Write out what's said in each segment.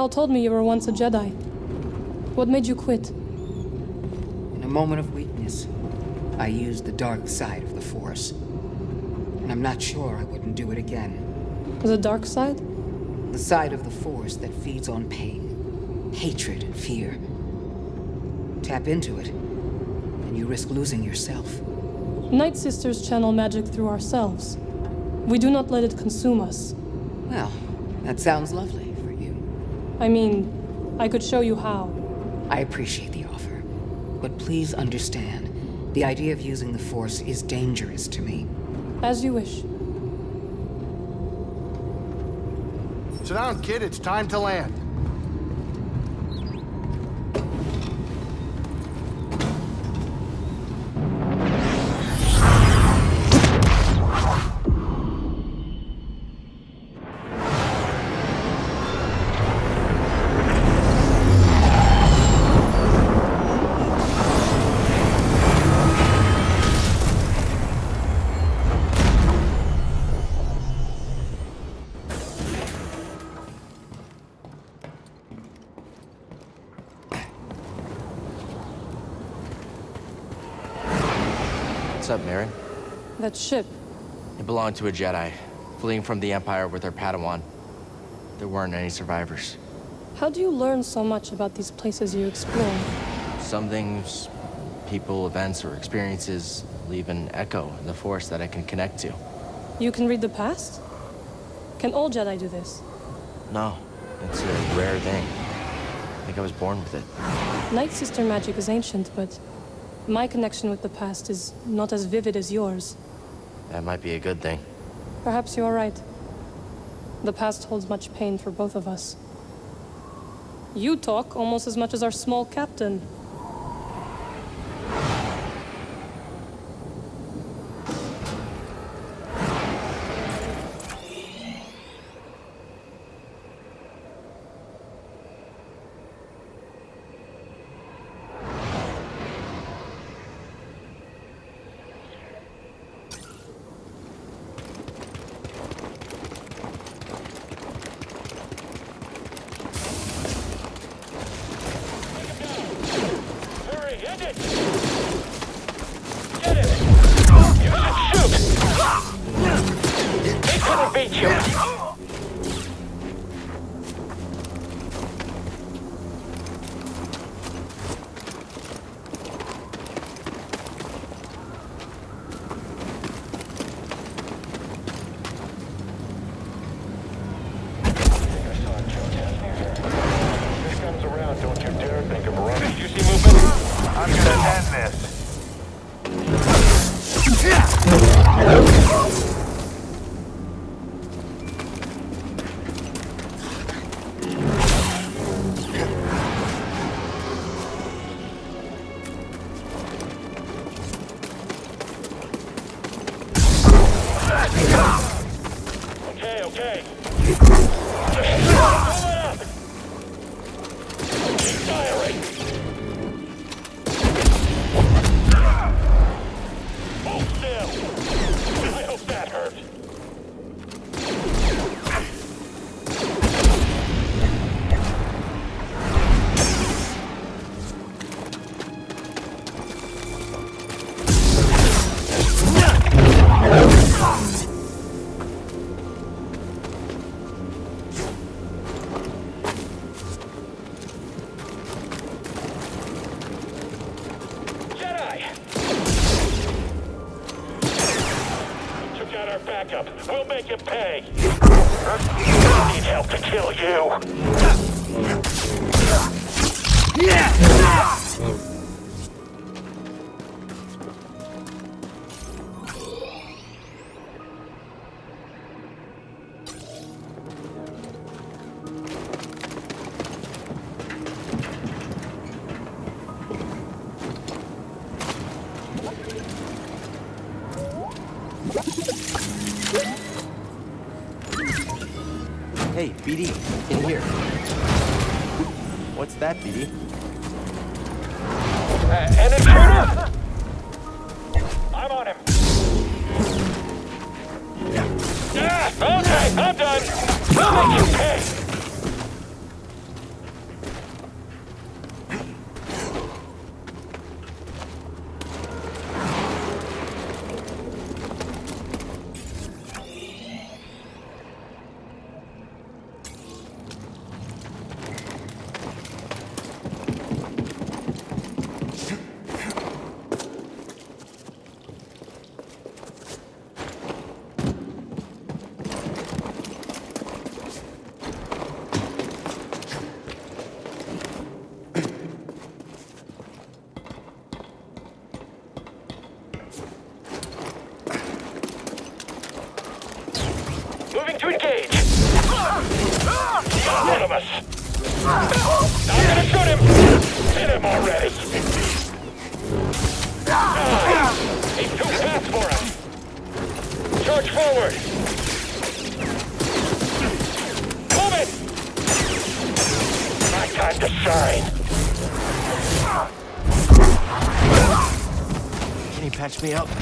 Cal told me you were once a Jedi. What made you quit? In a moment of weakness, I used the dark side of the Force. And I'm not sure I wouldn't do it again. The dark side? The side of the Force that feeds on pain, hatred, and fear. Tap into it, and you risk losing yourself. Night Sisters channel magic through ourselves. We do not let it consume us. Well, that sounds lovely. I mean, I could show you how. I appreciate the offer. But please understand, the idea of using the Force is dangerous to me. As you wish. Sit down, kid. It's time to land. What's up, Merrin? That ship. It belonged to a Jedi, fleeing from the Empire with her Padawan. There weren't any survivors. How do you learn so much about these places you explore? Some things, people, events, or experiences leave an echo in the Force that I can connect to. You can read the past? Can all Jedi do this? No, it's a rare thing. I think I was born with it. Night Sister magic is ancient, but my connection with the past is not as vivid as yours. That might be a good thing. Perhaps you are right. The past holds much pain for both of us. You talk almost as much as our small captain. We'll make you pay. I need help to kill you. Hey, BD, in here. What's that, BD? Uh, an intruder! I'm on him. Ah, okay, I'm done. We'll make you pay. Me up?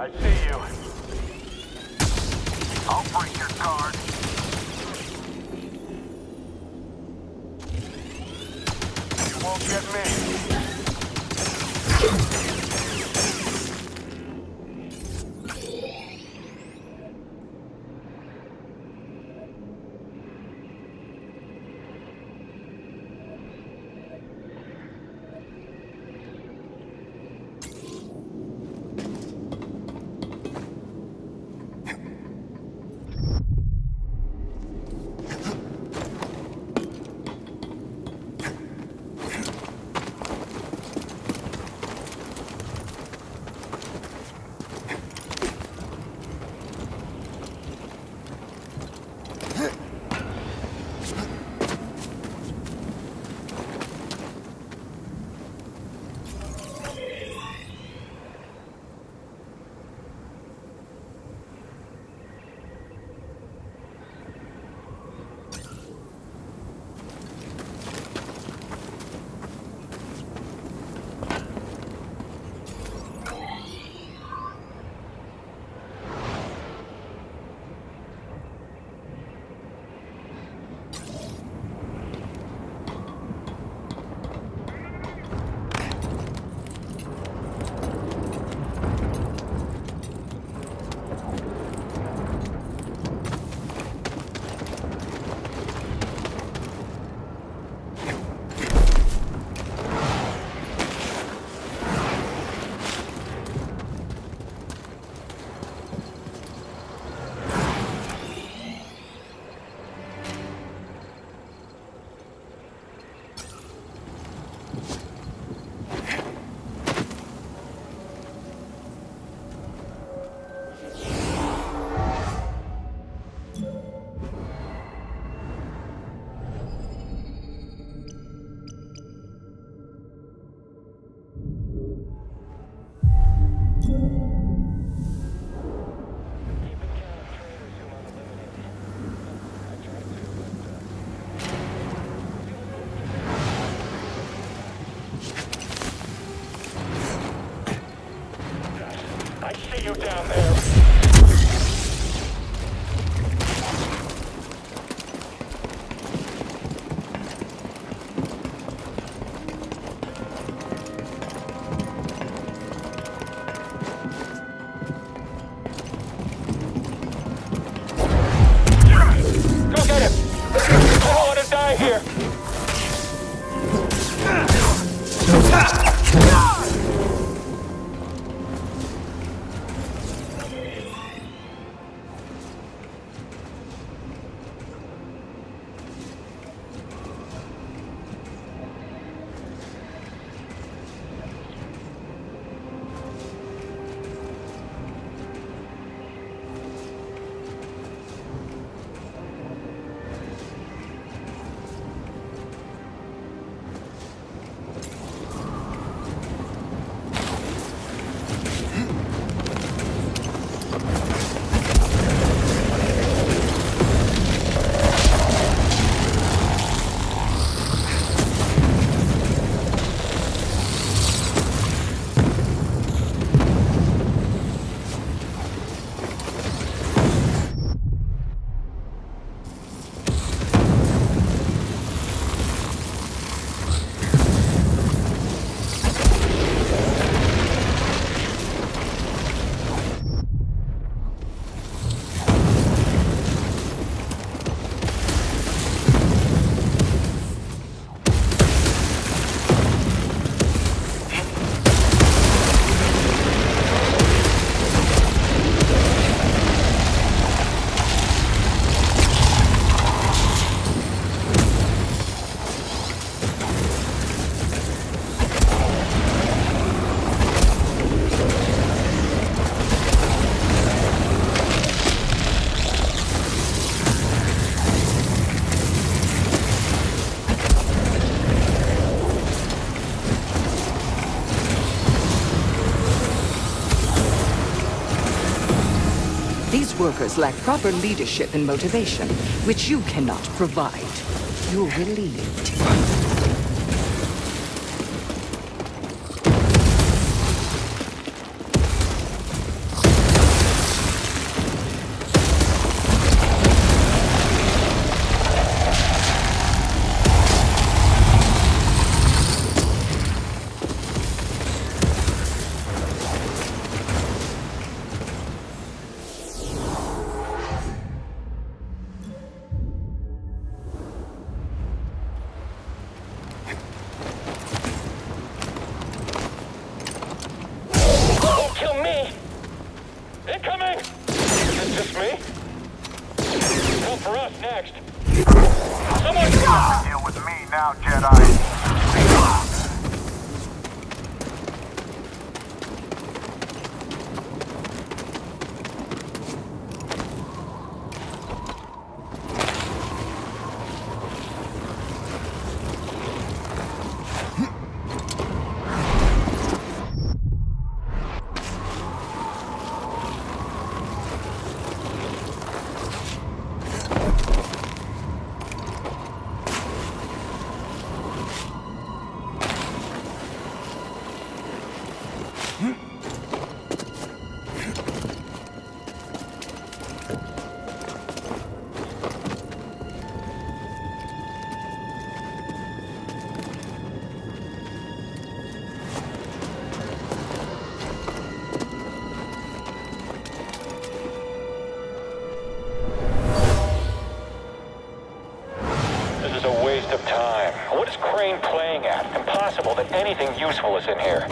I see you. I'll break your guard. Workers lack proper leadership and motivation, which you cannot provide. You're relieved. Playing at? Impossible that anything useful is in here.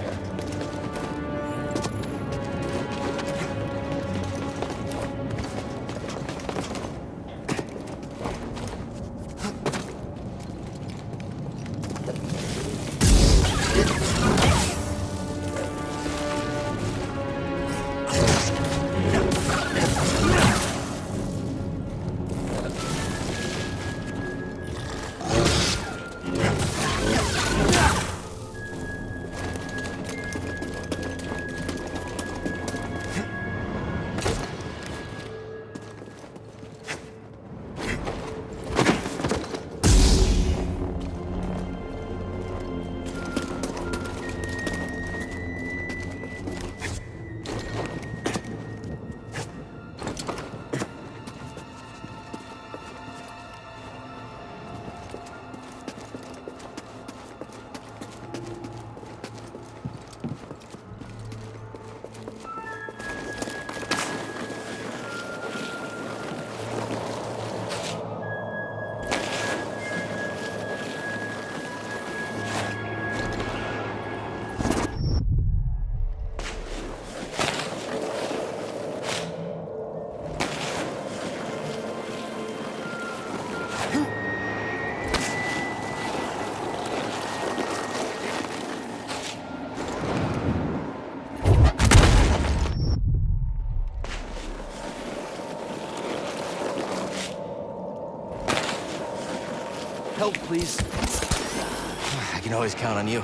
Please. I can always count on you.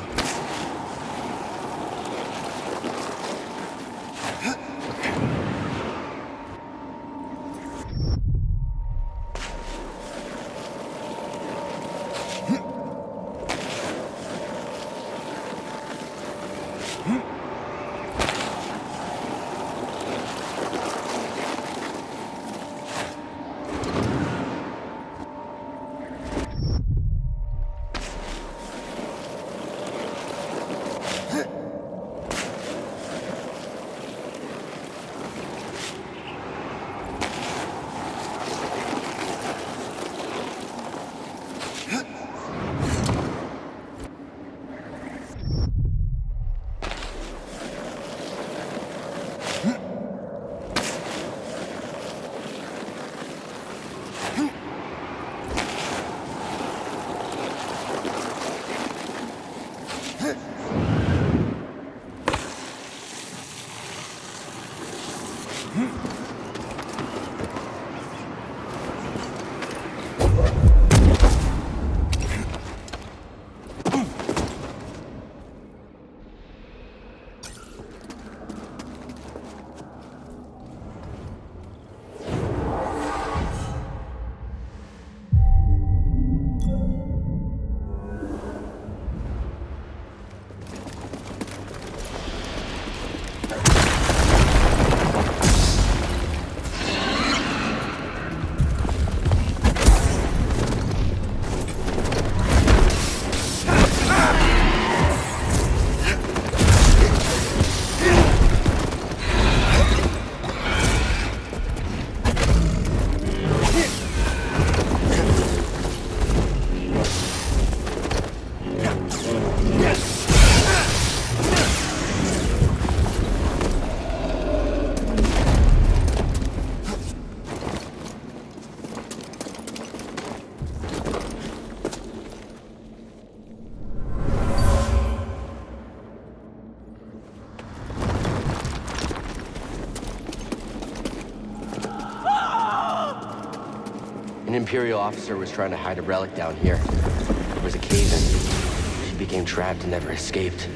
Imperial officer was trying to hide a relic down here. There was a cave in. She became trapped and never escaped.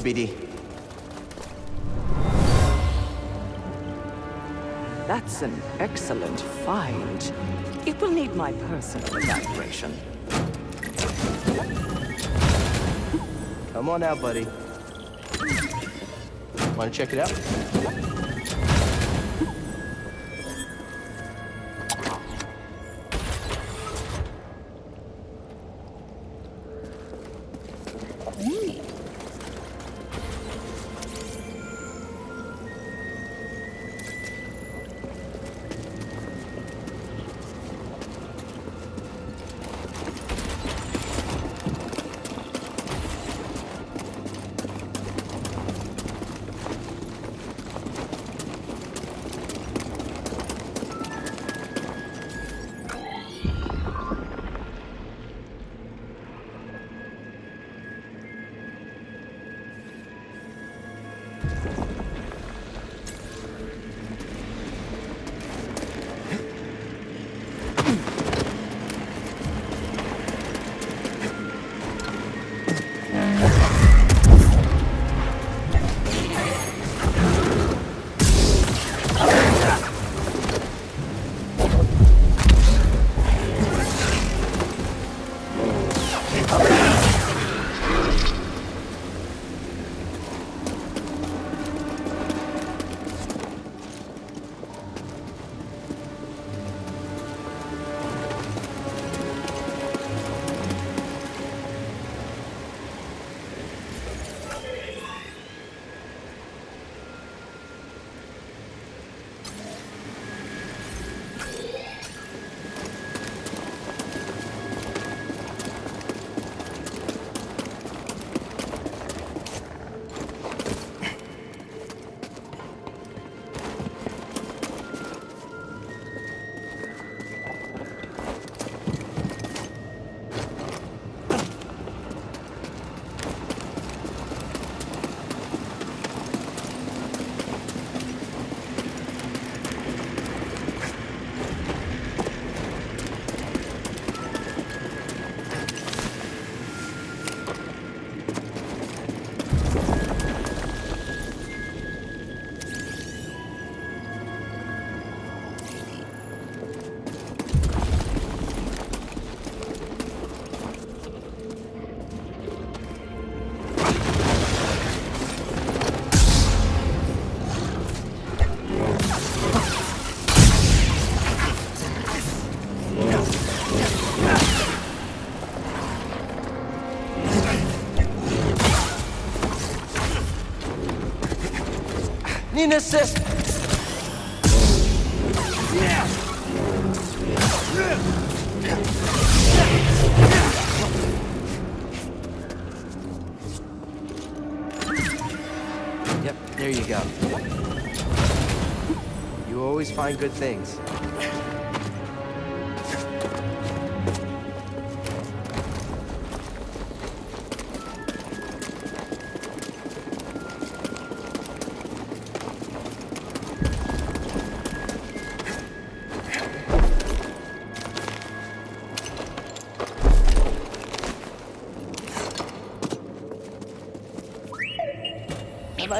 BD. That's an excellent find. It will need my personal evaluation. Come on now, buddy. Want to check it out? Aim assist! Yep, there you go. You always find good things.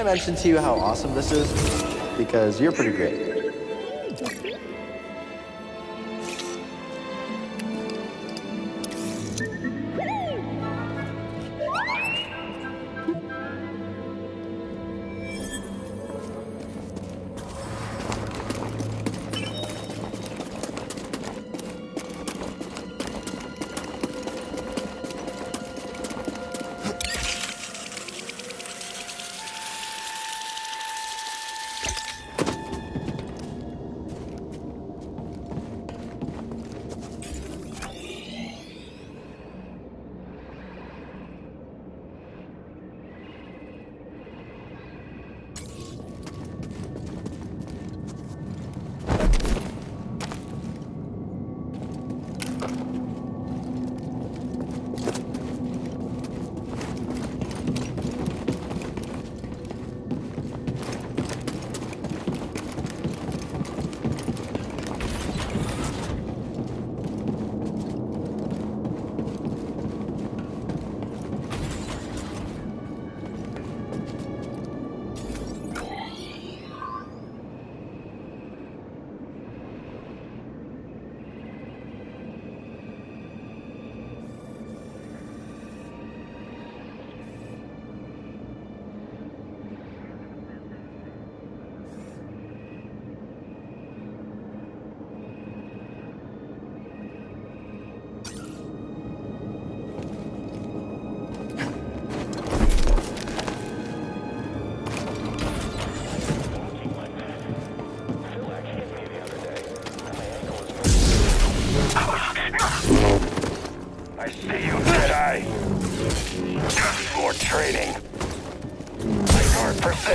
I mention to you how awesome this is? Because you're pretty great.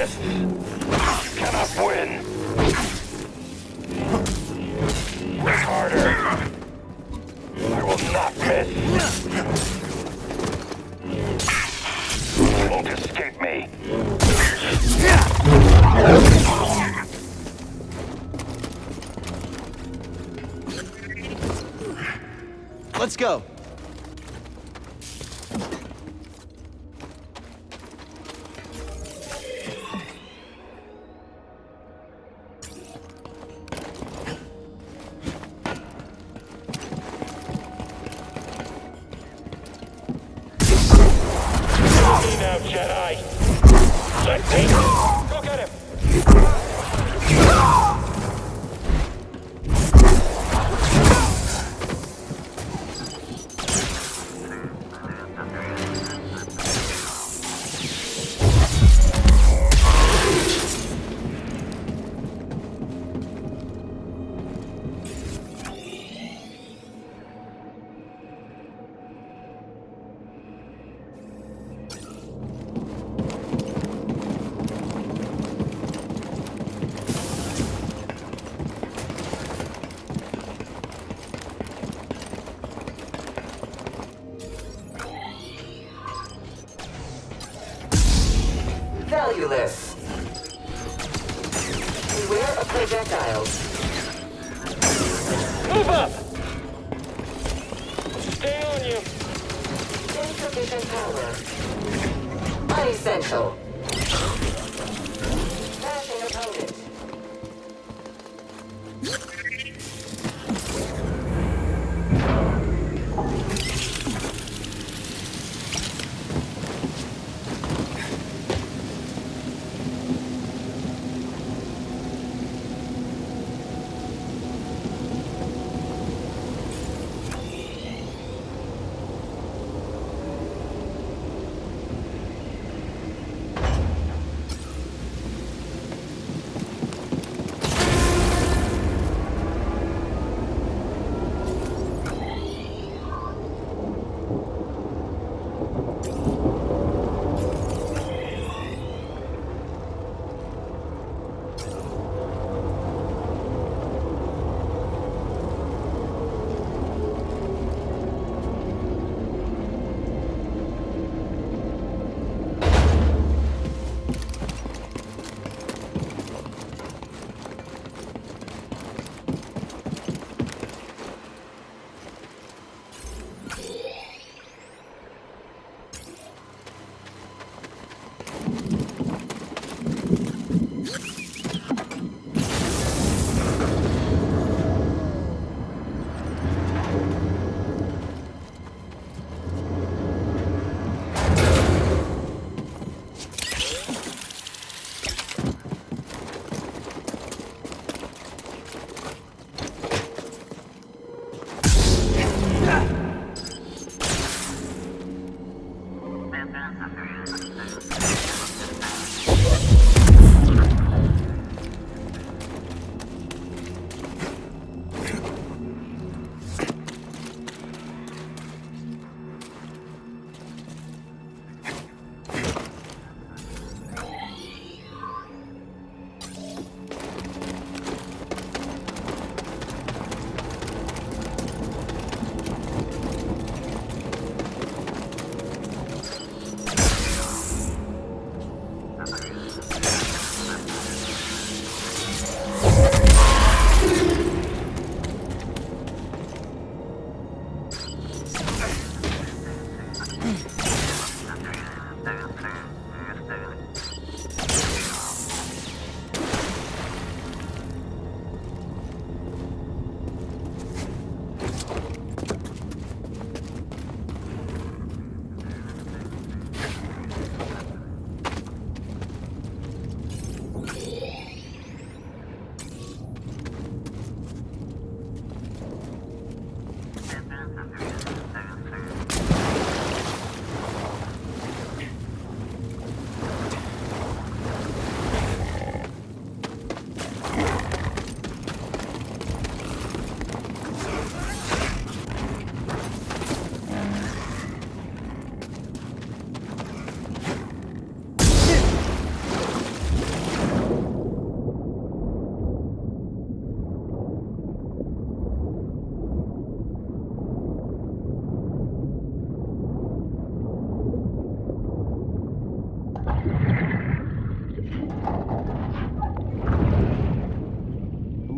You cannot win. Work harder. I will not miss. You won't escape me. Let's go. Power. Unessential.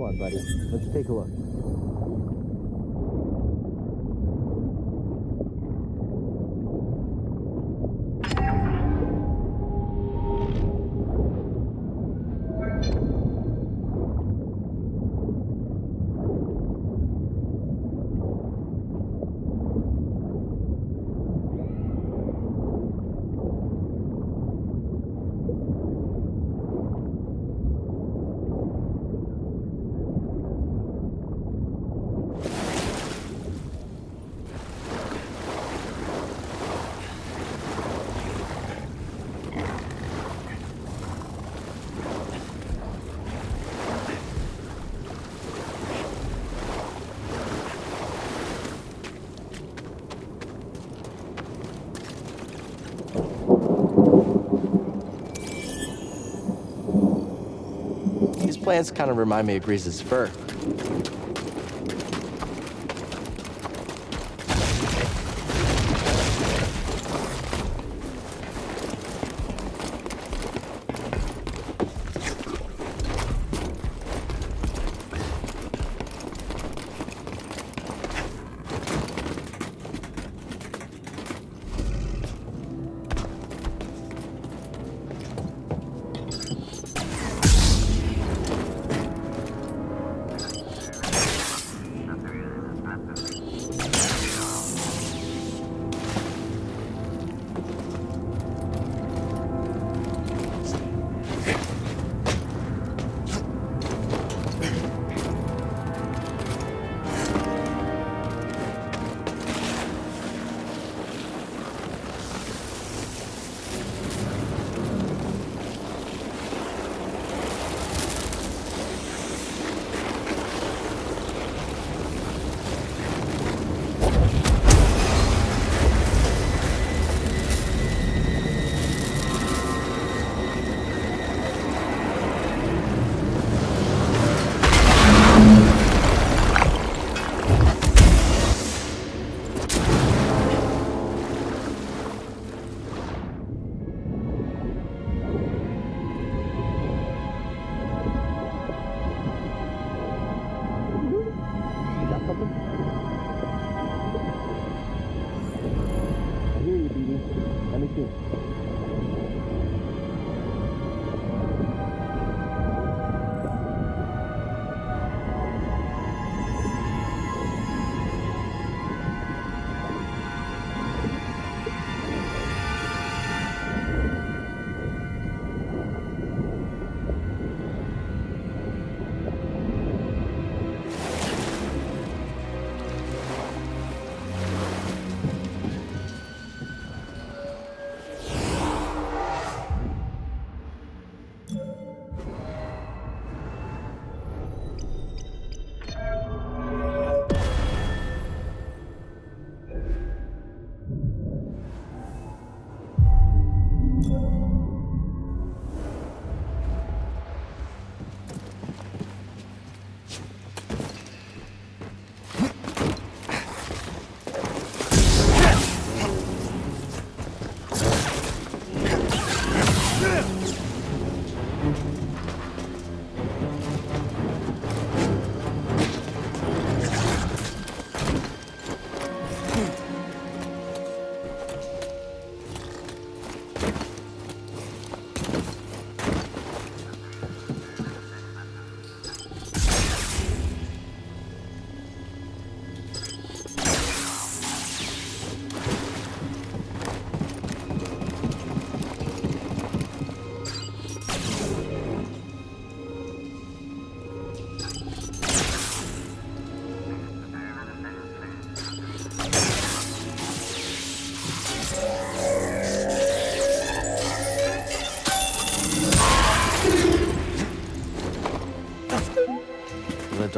On, buddy. Let's take a look. These plants kind of remind me of Greez's fur.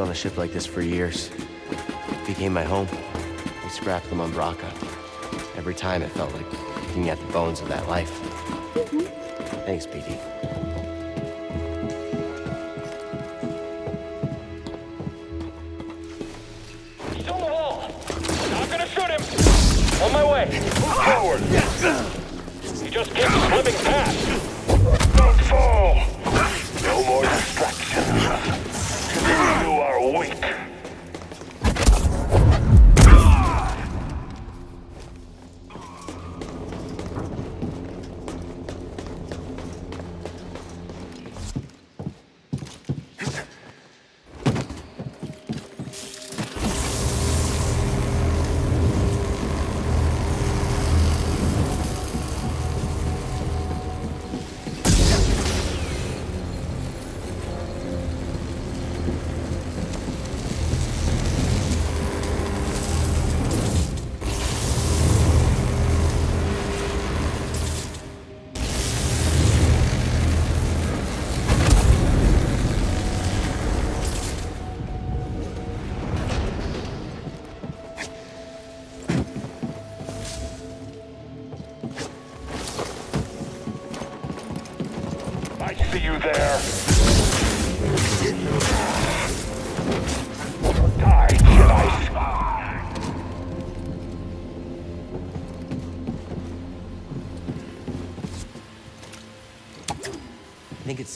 On a ship like this for years. It became my home. We scrapped them on Bracca. Every time it felt like picking at the bones of that life. Thanks, BD. He's on the wall. Not gonna shoot him. On my way. Move forward. He just keeps slipping past.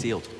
Sealed.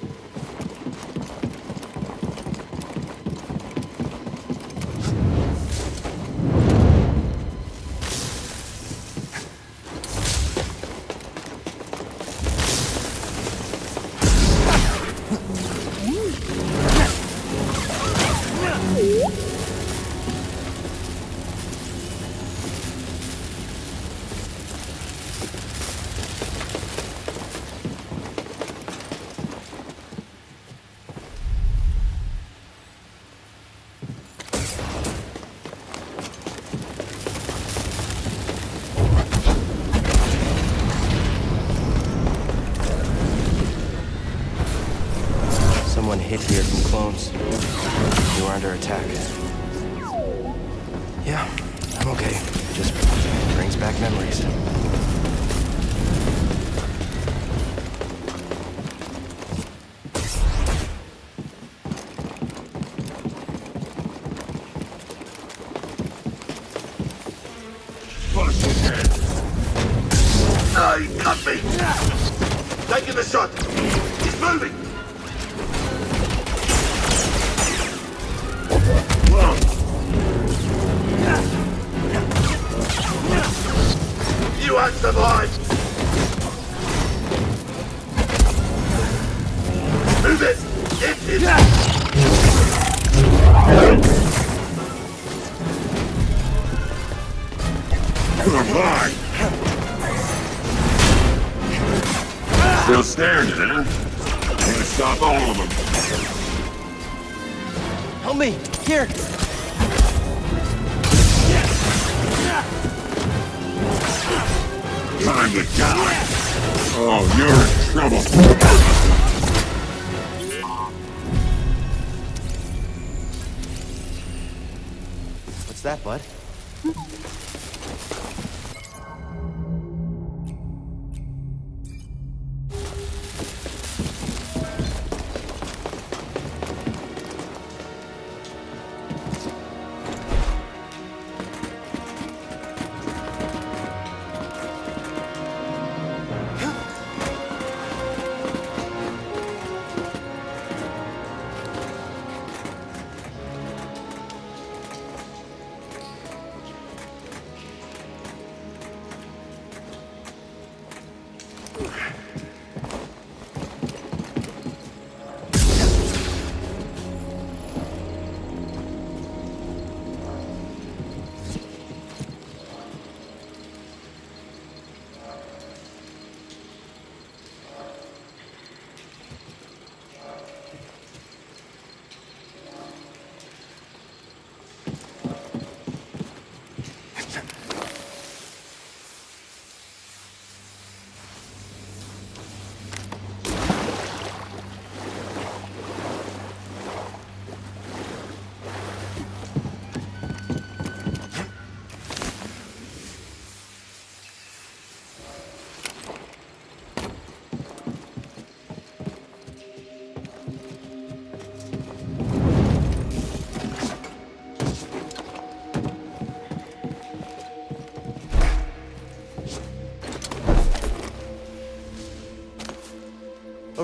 Attack.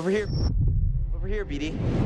Over here. Over here, BD.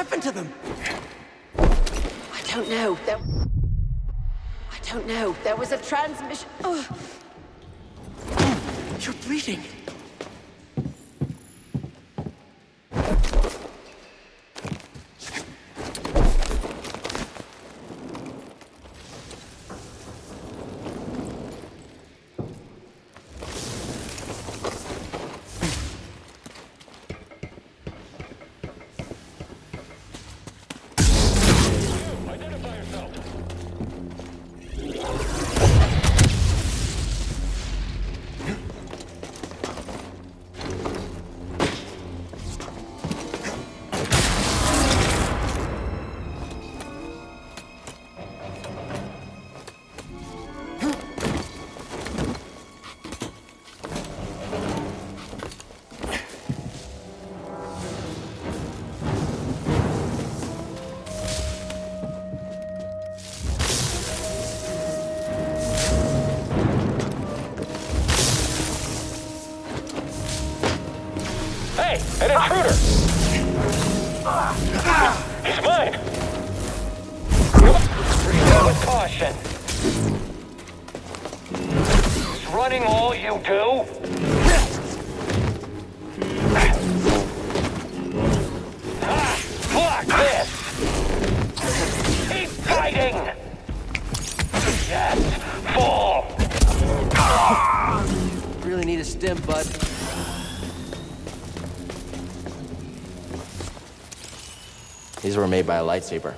Happened to them? I don't know. There... I don't know. There was a transmission. Oh. You're bleeding. An intruder! By a lightsaber.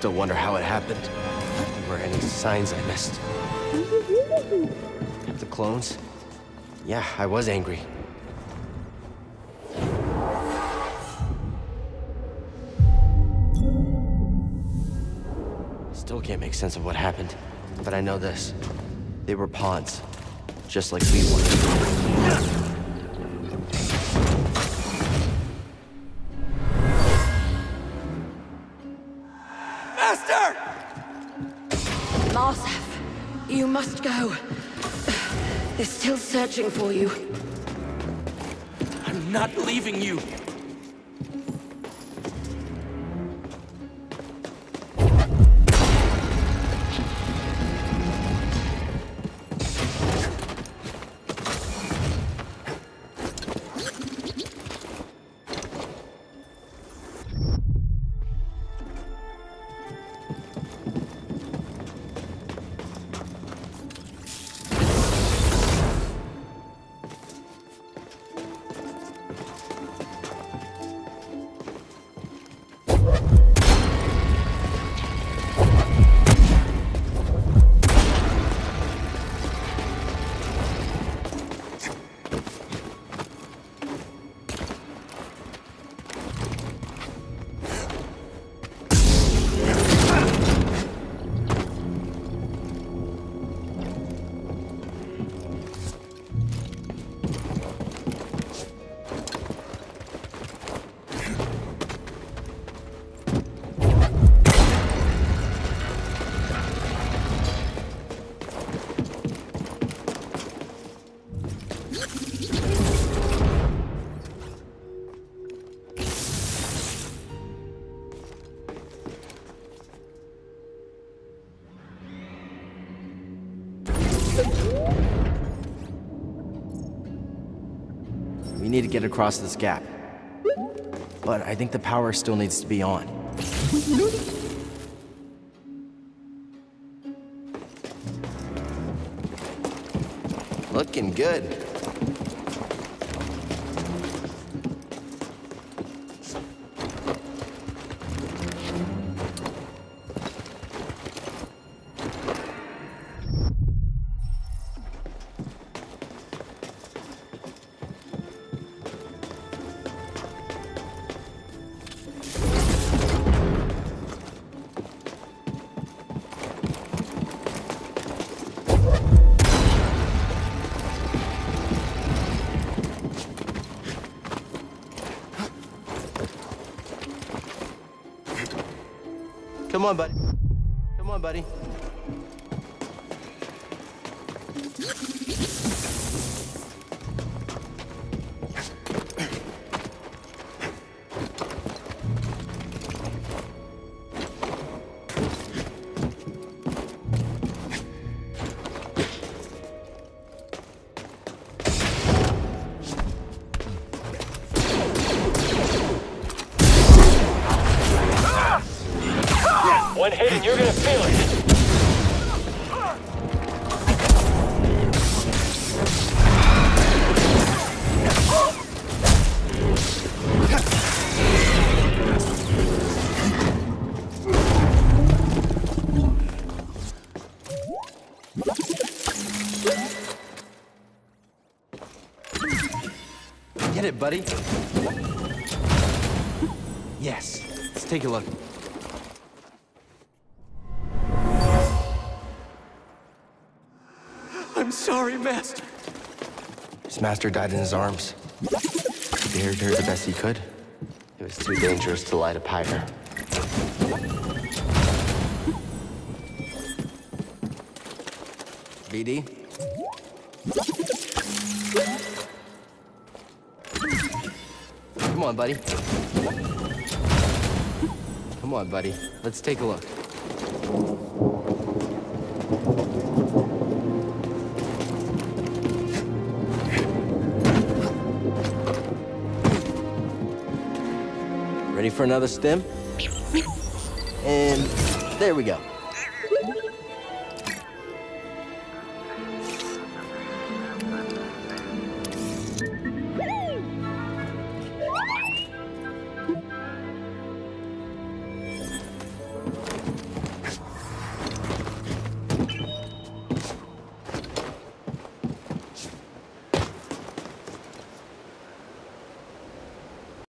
Still wonder how it happened. If there were any signs I missed. The clones? Yeah, I was angry. Still can't make sense of what happened. But I know this. They were pawns. Just like we were. For you. I'm not leaving you. Get across this gap. But I think the power still needs to be on. Looking good. On, buddy. One hit and you're gonna feel it. Get it, buddy. Yes. Let's take a look. Sorry, Master. His master died in his arms. He buried her the best he could. It was too dangerous to light a pyre. BD? Come on, buddy. Come on, buddy. Let's take a look. For another stim? And there we go.